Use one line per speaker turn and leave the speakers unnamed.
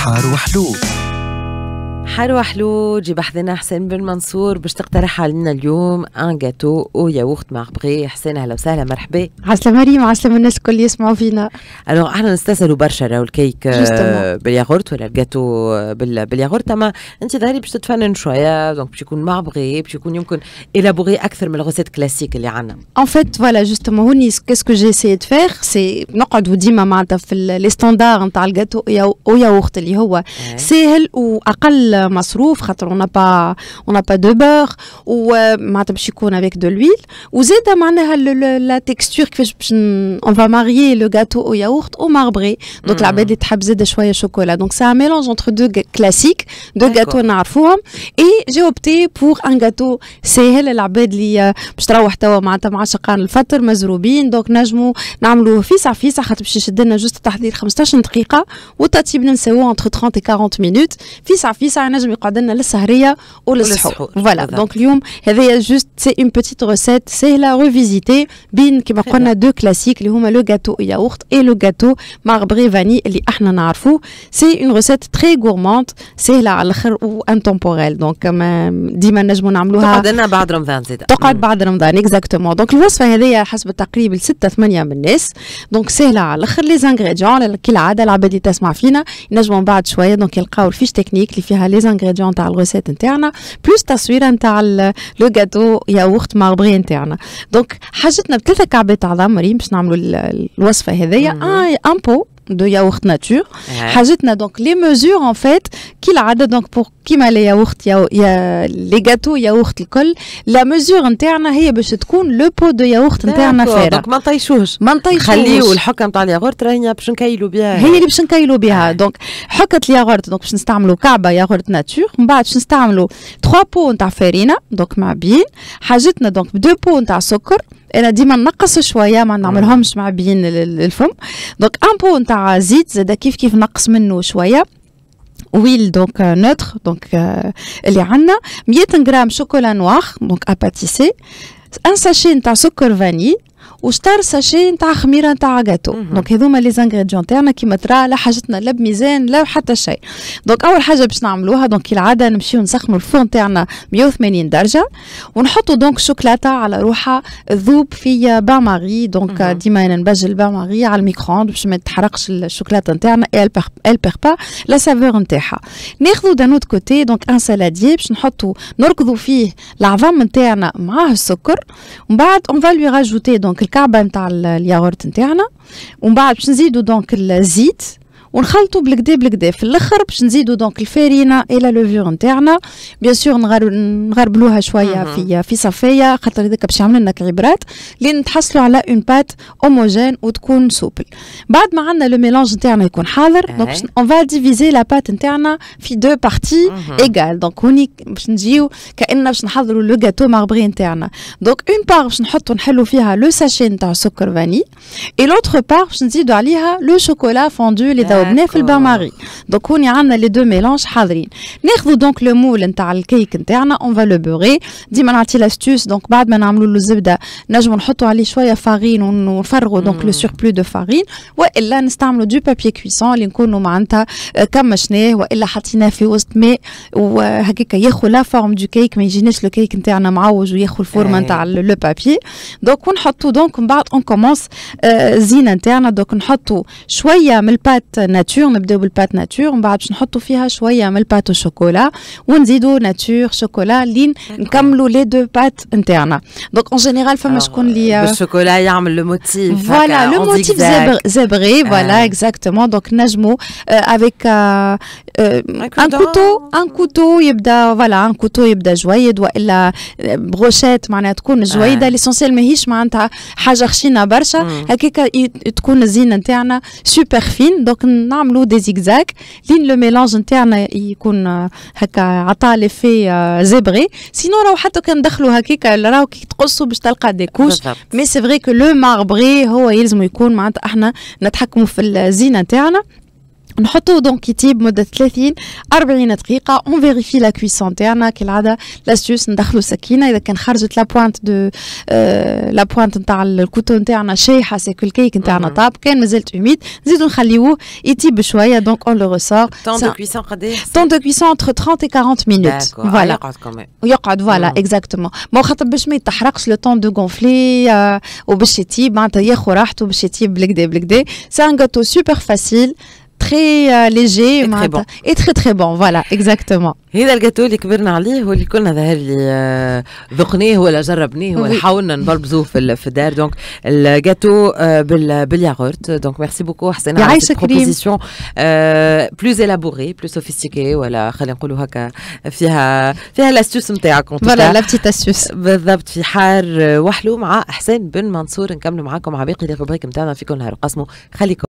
حار وحلو
حلو حلو جيب حذنا حسين بن منصور باش تقترح علينا اليوم un gâteau au yaourt marbré حسين أهلا وسهلا مرحبا.
عسلامة مريم عسلامة الناس الكل يسمعوا فينا.
alors إحنا نستسهلوا برشا راهو الكيك آه، بالياغورت ولا الجاتو آه، بالياغورت. أما أنت ظهري باش تتفنن شوية donc باش يكون marbré باش يكون يمكن élaboré أكثر من ال recette classique اللي عندنا.
en fait voilà justement هوني qu'est-ce que j'ai essayé de faire c'est نقعدوا ديما معناتها في les standards نتاع الجاتو au yaourt اللي هو. ساهل واقل مصروف خاطر on n'a pas on n'a pas de beurre ومعناتها باش يكون avec de l'huile وزاد معناها la texture كيفاش باش on va marier le gâteau au yaourt au marbré donc العباد اللي تحب زاد شوية chocolat donc c'est un mélange entre deux classiques de gâteau نعرفوهم et j'ai opté pour un gâteau ساهل العباد اللي باش تروح توا معناتها مع شقان الفطر مزروبين. donc نجموا نعملوه فيسع فيسع خاطر باش يشد لنا juste التحضير 15 دقيقة. والتطيب نسووه entre 30 و 40 minutes فيسع فيسع نجم يقعد لنا للسهرية وللسحور. voilà donc اليوم هذايا juste c'est une petite recette سهله revisitée بين كما قلنا deux classiques اللي هما le gâteau yaourt et le gâteau marbré vanillé اللي إحنا نعرفوه c'est une recette très gourmande سهله على الآخر و intemporelle donc ديما نجموا نعملوها.
تقعد لنا بعد رمضان زيد.
تقعد بعد رمضان exactement donc الوصفة هذيا حسب التقريب لستة ثمانية من الناس. donc سهله على الآخر les ingrédients كالعادة العباد اللي تسمع فينا ينجموا بعد شوية. donc يلقاو ال fiche technique اللي فيها les ingrédients تاع ال recette نتاعنا plus تصويره نتاع le gâteau yaourt marbré نتاعنا donc حاجتنا بثلاثه كعبات عظام مريم باش نعملوا الوصفه هذيا un pot de yaourt nature. حاجتنا donc les mesures en fait كي العاده donc pour كيما les yaourts يا les gâteaux yaourt الكل la mesure نتاعنا هي باش تكون le pot de yaourt نتاعنا فارغ
donc ما نطيشوش
ما نطيشوش
خليو الحكه نتاع الياغورت راهي باش نكيلوا بها
هي اللي باش نكيلوا بها donc حكه الياغورت donc باش نستعملوا كعبه ياغورت nature من بعد باش نستعملوا 3 بو نتاع فارينه donc معبيين حاجتنا donc 2 pots نتاع سكر أنا ديما نقص شوية ما نعملهمش معبيين الفم donc un pot نتاع زيت زاد كيف كيف نقص منه شوية. huile donc neutre donc اللي عندنا. 100 غرام chocolat noir donc à pâtisser un sachet نتاع سكر vanillé. وشطر sachet نتاع خميرة نتاع gâteau. donc هذوما les ingrédients تاعنا كيما ترى لا حاجتنا لا بميزان لا حتى شيء donc أول حاجة باش نعملوها donc كالعاده نمشيو نسخنوا الفرن تاعنا 180 درجة ونحطوا donc شوكولاتة على روحها ذوب في bain-marie. donc ديما أنا نبجل bain-marie على ال micro-ondes باش ما تحرقش الشوكولاتة نتاعنا elle perd pas la saveur نتاعها. ناخذوا d'un autre côté donc un saladier باش نحطوا نركضوا فيه العظام نتاعنا معاه السكر ومن بعد on va lui rajouter donc الكعبة نتاع الياغورت نتاعنا. ومن بعد باش نزيدوا donc الزيت. ونخلطوا بالقدا بالقدا في الأخر باش نزيدوا donc الفارينة et la levure نتاعنا. bien sûr نغربلوها شوية في في صفيه خاطر هذاك باش يعمل لنا كعبرات لين نتحصلوا على une pâte homogène وتكون souple بعد ما عندنا le mélange نتاعنا يكون حاضر donc on va diviser la pâte نتاعنا في deux parties égales donc هوني باش نجيو كأننا باش نحضروا le gâteau marbré نتاعنا. donc une part باش نحطوا نحلوا فيها le sachet نتاع سكر vanillé et l'autre part باش نزيدوا عليها le chocolat fondu اللي ذوبناه في ال bain-marie donc هوني عندنا les deux mélanges حاضرين. ناخذوا donc le moule نتاع الكيك نتاعنا on va le beurrer ديما نعطي l'astuce donc بعد ما نعملوا له الزبده نجموا نحطوا عليه شوية farine ونفرغوا donc le surplus de farine وإلا نستعملوا du papier cuisson اللي نكونوا معناتها كمشناه وإلا حطيناه في وسط ماء وهكاك ياخذ la forme du cake ما يجيناش le cake نتاعنا معوج وياخذ الفورمة نتاع le papier donc ونحطوا donc من بعد on commence زينة نتاعنا. donc نحطوا شوية من ال pâte nature نبداو بال pâte nature ومن بعد باش نحطوا فيها شوية من ال pâte chocolat ونزيدوا nature chocolat لين نكملوا les deux pâtes نتاعنا. donc en général فما شكون اللي
بالشوكولا يعمل le motif
voilà le motif zébré voilà exactement donc نجموا avec un couteau un couteau يبدا voilà un couteau يبدا جويد والا brochette معناها تكون جويده l'essentiel ماهيش معناتها حاجة خشينه برشا هكاك تكون الزينه نتاعنا super fine donc نعملوا des zigzags لين le mélange نتاعنا يكون هكا عطى l'effet zébré sinon راهو حتى كان ندخلوا هكاك راهو كي تقصوا باش تلقى des couches mais c'est vrai que le marbré هو يلزم يكون معناتها إحنا نتحكموا في الزينه نتاعنا نحطوه donc يطيب مدة 30 40 دقيقة on vérifie la cuisson تاعنا كالعادة l'astuce ندخلو سكينة. إذا كان خرجت la pointe de la pointe نتاع ال couteau نتاعنا شايحة c'est que ال cake نتاعنا طاب كان مازالت humide نزيدو نخليوه يطيب شوية donc on le ressort
temps de cuisson قداش
طون دو كويسون انتر 30 et 40 مينوت
فوالا يقعد كمان
يقعد voilà exactement ما خاطر باش ما يتحرقش le temps de gonfler وباش يطيب معناتها ياخو راحته باش يطيب بالكدا بالكدا c'est un gâteau super facile très léger
et très bon.
Et très très bon, voilà, exactement.
هذا الجاتو اللي كبرنا عليه هو اللي كنا ظهر لي ذقناه ولا جربناه ولا حاولنا نبلبزوه في في الدار. donc ال gâteau بال yaourt. donc merci beaucoup حسينا على proposition plus élaborée plus sophistiquée ولا خلينا نقولوا هكا فيها فيها l'astuce نتاعكم
voilà la petite astuce
بالضبط في حار وحلو مع حسين بن منصور. نكملوا معاكم مع باقي ال rubriques نتاعنا فيكم نهار. قسموا خليكم